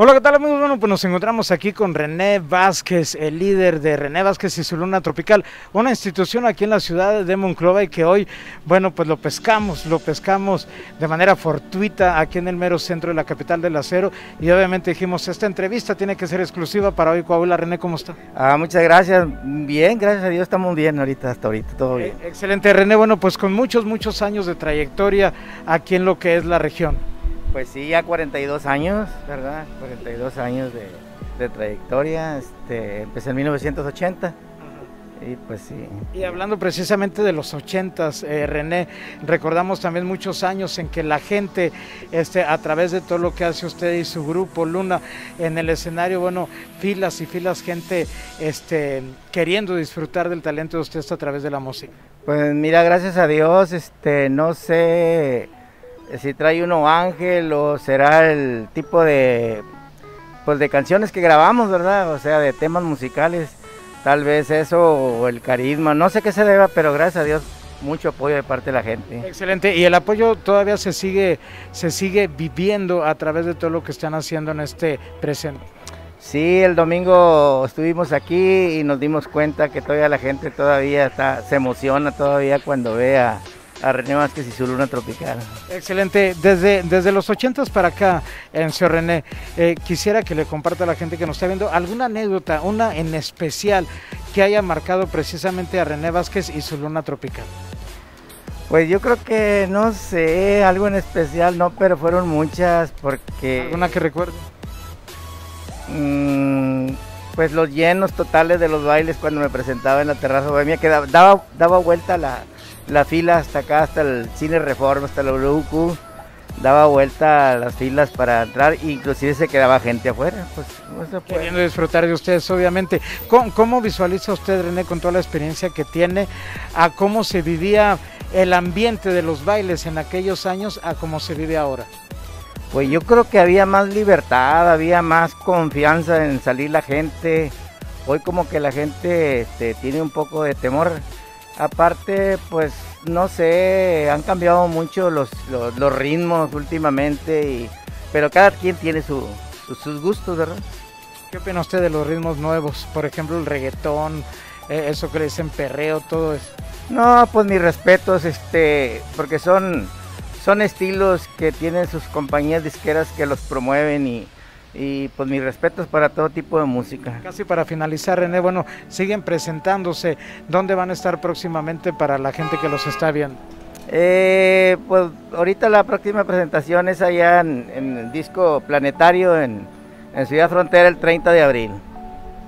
Hola, ¿qué tal amigos? Bueno, pues nos encontramos aquí con René Vázquez, el líder de René Vázquez y su Luna Tropical, una institución aquí en la ciudad de Monclova y que hoy, bueno, pues lo pescamos, lo pescamos de manera fortuita aquí en el mero centro de la capital del acero y obviamente dijimos, esta entrevista tiene que ser exclusiva para hoy Coahuila. René, ¿cómo está? Ah, muchas gracias, bien, gracias a Dios estamos bien ahorita, hasta ahorita, todo bien. Eh, excelente, René, bueno, pues con muchos, muchos años de trayectoria aquí en lo que es la región. Pues sí, ya 42 años, ¿verdad? 42 años de, trayectoria. Este, empecé en 1980. Y pues sí. Y hablando precisamente de los 80, eh, René, recordamos también muchos años en que la gente, este, a través de todo lo que hace usted y su grupo Luna en el escenario, bueno, filas y filas, gente este, queriendo disfrutar del talento de usted a través de la música. Pues mira, gracias a Dios, este, no sé si trae uno ángel o será el tipo de pues de canciones que grabamos, ¿verdad? O sea, de temas musicales, tal vez eso o el carisma, no sé qué se deba, pero gracias a Dios mucho apoyo de parte de la gente. Excelente, y el apoyo todavía se sigue se sigue viviendo a través de todo lo que están haciendo en este presente. Sí, el domingo estuvimos aquí y nos dimos cuenta que todavía la gente todavía está, se emociona todavía cuando vea a René Vázquez y su luna tropical. Excelente. Desde, desde los 80 para acá, en señor René, eh, quisiera que le comparta a la gente que nos está viendo alguna anécdota, una en especial que haya marcado precisamente a René Vázquez y su luna tropical. Pues yo creo que no sé, algo en especial, no, pero fueron muchas porque... ¿Alguna que recuerde? Mm, pues los llenos totales de los bailes cuando me presentaba en la terraza bohemia, que daba, daba vuelta la, la fila hasta acá, hasta el Cine Reforma, hasta la WQ, daba vuelta a las filas para entrar, inclusive se quedaba gente afuera. Pues, Queriendo disfrutar de ustedes, obviamente. ¿Cómo, visualiza usted, René, con toda la experiencia que tiene, a cómo se vivía el ambiente de los bailes en aquellos años a cómo se vive ahora? Pues yo creo que había más libertad, había más confianza en salir la gente. Hoy como que la gente este, tiene un poco de temor Aparte, pues no sé, han cambiado mucho los, los, ritmos últimamente, y, pero cada quien tiene su, sus gustos, ¿verdad? ¿Qué opina usted de los ritmos nuevos? Por ejemplo, el reggaetón, eh, eso que le dicen perreo, todo eso. No, pues mis respetos, este, porque son, son estilos que tienen sus compañías disqueras que los promueven y, y pues mis respetos para todo tipo de música. Casi para finalizar, René, bueno, siguen presentándose. ¿Dónde van a estar próximamente para la gente que los está viendo? Eh, pues ahorita la próxima presentación es allá en, el disco planetario en, en Ciudad Frontera el 30 de abril.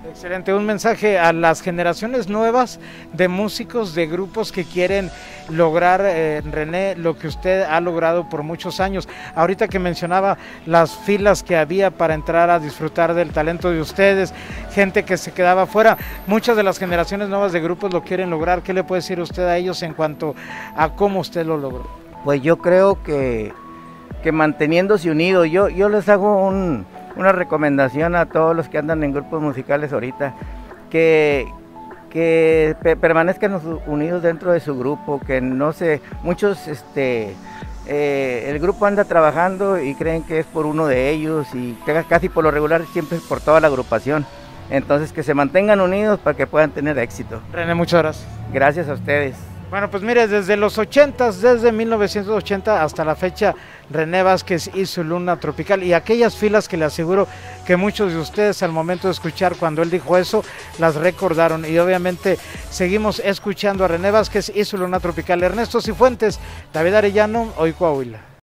Excelente, un mensaje a las generaciones nuevas de músicos, de grupos que quieren lograr, eh, René, lo que usted ha logrado por muchos años. Ahorita que mencionaba las filas que había para entrar a disfrutar del talento de ustedes, gente que se quedaba fuera, muchas de las generaciones nuevas de grupos lo quieren lograr. ¿Qué le puede decir usted a ellos en cuanto a cómo usted lo logró? Pues yo creo que, que manteniéndose unidos, yo, yo les hago un una recomendación a todos los que andan en grupos musicales ahorita, que, que permanezcan unidos dentro de su grupo, que no se, muchos, este, eh, el grupo anda trabajando y creen que es por uno de ellos y casi por lo regular siempre es por toda la agrupación. Entonces que se mantengan unidos para que puedan tener éxito. René, muchas gracias. Gracias a ustedes. Bueno, pues mire, desde los 80, desde 1980 hasta la fecha, René Vázquez hizo Luna Tropical y aquellas filas que le aseguro que muchos de ustedes al momento de escuchar cuando él dijo eso, las recordaron y obviamente seguimos escuchando a René Vázquez su Luna Tropical. Ernesto Cifuentes, David Arellano, hoy Coahuila.